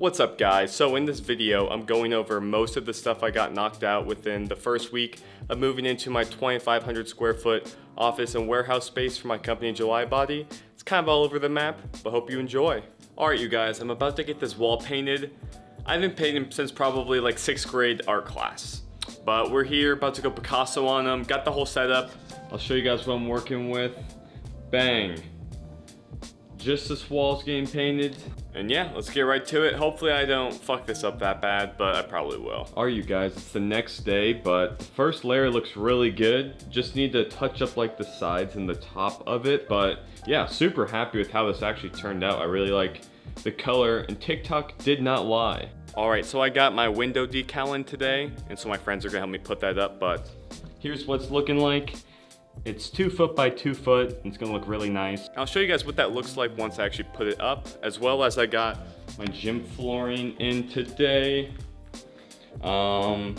What's up guys? So in this video, I'm going over most of the stuff I got knocked out within the first week of moving into my 2,500 square foot office and warehouse space for my company July Body. It's kind of all over the map, but hope you enjoy. Alright you guys, I'm about to get this wall painted. I've been painting since probably like sixth grade art class. But we're here, about to go Picasso on them, got the whole setup. I'll show you guys what I'm working with. Bang. Just this wall's getting painted. And yeah, let's get right to it. Hopefully I don't fuck this up that bad, but I probably will. Are you guys, it's the next day, but first layer looks really good. Just need to touch up like the sides and the top of it. But yeah, super happy with how this actually turned out. I really like the color and TikTok did not lie. All right, so I got my window decal in today, and so my friends are gonna help me put that up, but here's what's looking like. It's two foot by two foot, it's gonna look really nice. I'll show you guys what that looks like once I actually put it up, as well as I got my gym flooring in today. Um,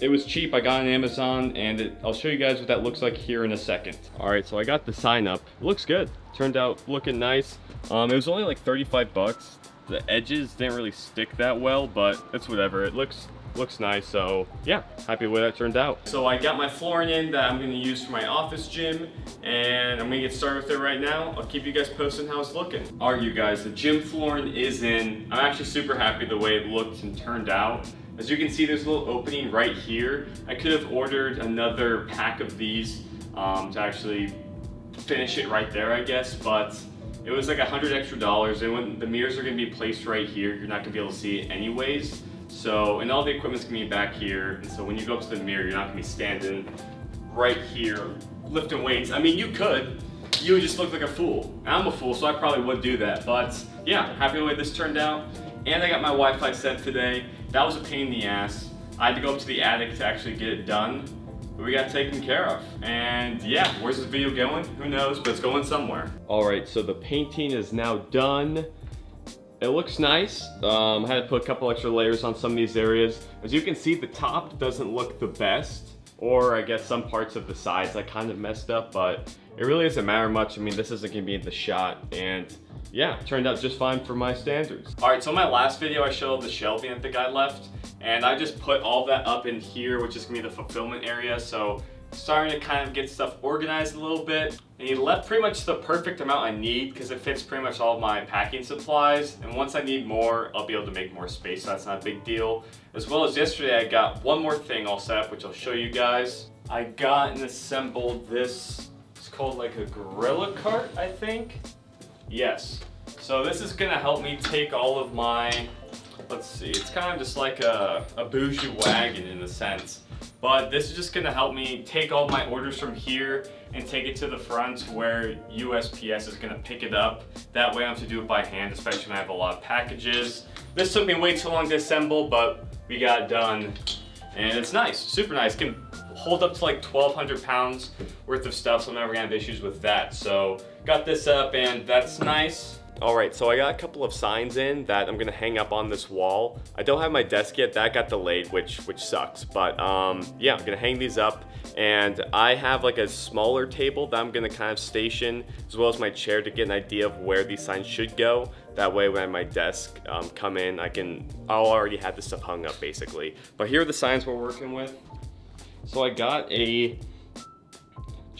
it was cheap, I got on Amazon, and it, I'll show you guys what that looks like here in a second. All right, so I got the sign up. It looks good. Turned out looking nice. Um, it was only like 35 bucks. The edges didn't really stick that well, but it's whatever. It looks looks nice. So yeah, happy with that turned out. So I got my flooring in that I'm gonna use for my office gym and I'm gonna get started with it right now. I'll keep you guys posted how it's looking. All right, you guys, the gym flooring is in. I'm actually super happy the way it looked and turned out. As you can see, there's a little opening right here. I could have ordered another pack of these um, to actually finish it right there, I guess, but it was like a hundred extra dollars and when the mirrors are gonna be placed right here, you're not gonna be able to see it anyways. So, and all the equipment's gonna be back here. And so when you go up to the mirror, you're not gonna be standing right here lifting weights. I mean, you could, you would just look like a fool. I'm a fool, so I probably would do that. But yeah, happy the way this turned out. And I got my Wi-Fi set today. That was a pain in the ass. I had to go up to the attic to actually get it done. But we got taken care of. And yeah, where's this video going? Who knows, but it's going somewhere. All right, so the painting is now done. It looks nice. Um, I had to put a couple extra layers on some of these areas. As you can see, the top doesn't look the best, or I guess some parts of the sides I kind of messed up, but it really doesn't matter much. I mean, this isn't gonna be the shot, and yeah, turned out just fine for my standards. All right, so in my last video, I showed the shelving that the guy left, and I just put all that up in here, which is gonna be the fulfillment area. So starting to kind of get stuff organized a little bit. And he left pretty much the perfect amount I need because it fits pretty much all of my packing supplies. And once I need more, I'll be able to make more space, so that's not a big deal. As well as yesterday, I got one more thing all set up, which I'll show you guys. I got and assembled this, it's called like a gorilla cart, I think. Yes. So this is gonna help me take all of my, let's see, it's kind of just like a, a bougie wagon in a sense. But this is just gonna help me take all my orders from here and take it to the front where USPS is gonna pick it up. That way I have to do it by hand, especially when I have a lot of packages. This took me way too long to assemble, but we got done. And it's nice, super nice. Can hold up to like 1,200 pounds worth of stuff, so I'm never gonna have issues with that. So got this up and that's nice. All right, so I got a couple of signs in that I'm gonna hang up on this wall. I don't have my desk yet, that got delayed, which which sucks. But um, yeah, I'm gonna hang these up. And I have like a smaller table that I'm gonna kind of station, as well as my chair to get an idea of where these signs should go. That way when my desk um, come in, I can, I'll already have this stuff hung up basically. But here are the signs we're working with. So I got a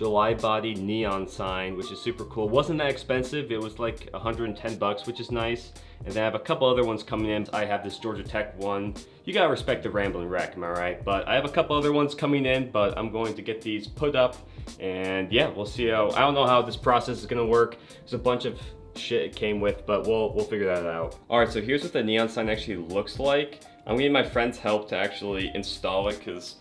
July Body neon sign, which is super cool. Wasn't that expensive. It was like 110 bucks, which is nice. And then I have a couple other ones coming in. I have this Georgia Tech one. You gotta respect the Rambling Wreck, am I right? But I have a couple other ones coming in, but I'm going to get these put up. And yeah, we'll see how, I don't know how this process is gonna work. There's a bunch of shit it came with, but we'll, we'll figure that out. All right, so here's what the neon sign actually looks like. I'm gonna need my friend's help to actually install it because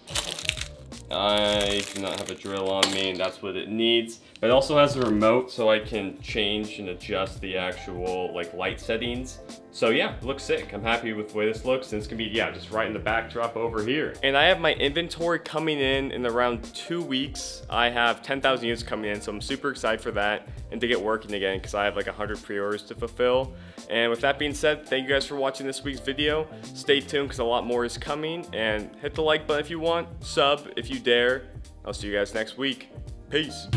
I do not have a drill on me, and that's what it needs. It also has a remote, so I can change and adjust the actual like light settings. So yeah, looks sick. I'm happy with the way this looks, and it's gonna be, yeah, just right in the backdrop over here. And I have my inventory coming in in around two weeks. I have 10,000 units coming in, so I'm super excited for that and to get working again because I have like 100 pre-orders to fulfill. And with that being said, thank you guys for watching this week's video. Stay tuned because a lot more is coming and hit the like button if you want, sub if you dare. I'll see you guys next week. Peace.